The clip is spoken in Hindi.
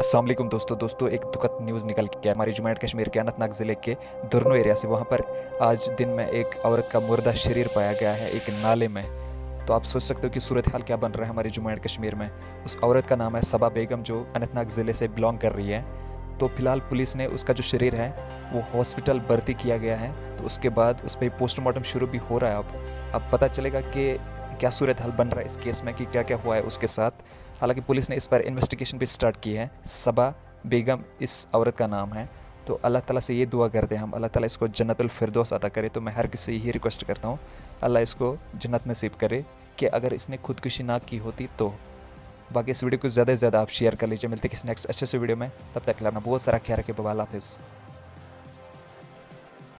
असलम दोस्तों दोस्तों, एक दुखद न्यूज़ निकल के हमारी जम्मू एंड कश्मीर के अनंतनाग ज़िले के दुरनो एरिया से। वहाँ पर आज दिन में एक औरत का मुर्दा शरीर पाया गया है, एक नाले में। तो आप सोच सकते हो कि सूरत हाल क्या बन रहा है हमारी जम्मू एंड कश्मीर में। उस औरत का नाम है सबा बेगम, जो अनंतनाग ज़िले से बिलोंग कर रही है। तो फ़िलहाल पुलिस ने उसका जो शरीर है, वो हॉस्पिटल भर्ती किया गया है। तो उसके बाद उस पर पोस्टमार्टम शुरू भी हो रहा है। अब अब पता चलेगा कि क्या सूरत हाल बन रहा है इस केस में, कि क्या क्या हुआ है उसके साथ। हालाँकि पुलिस ने इस पर इन्वेस्टिगेशन भी स्टार्ट की है। सबा बेगम इस औरत का नाम है। तो अल्लाह ताला से ये दुआ करते हैं हम। अल्लाह ताला इसको जन्नतुल फिरदौस अदा करे। तो मैं हर किसी से यही रिक्वेस्ट करता हूँ, अल्लाह इसको जन्नत नसीब करे कि अगर इसने खुदकुशी ना की होती तो। बाकी इस वीडियो को ज़्यादा से ज़्यादा आप शेयर कर लीजिए। मिलते किसी नेक्स्ट अच्छे से वीडियो में। तब तक लाना बहुत सारा ख्याल रखे बवाल हाफिज़।